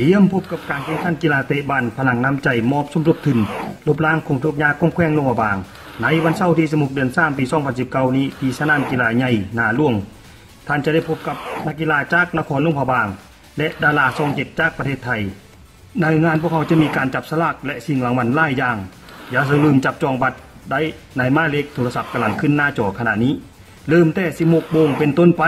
เตรียมพบกับการแข่งขันกีฬาเตะบอลพลังน้ำใจมอบสมทบทุนลบล้างคงทุกยากคงแขวงลงมาบาง ในวันเสาร์ที่สมุกเดือนสามปี 2019 นี้ที่สนามกีฬาใหญ่นาล่วง ท่านจะได้พบกับนักกีฬาจากนครลุงพะบาง และดาราทรงเจ็ดจากประเทศไทย ในงานพวกเขาจะมีการจับสลากและสิ่งรางวัลไล่ย่าง อย่าลืมจับจองบัตรได้ในหมายเลขโทรศัพท์กำลังขึ้นหน้าจอขณะนี้ลืมแต่สิมกโมงเป็นต้นไป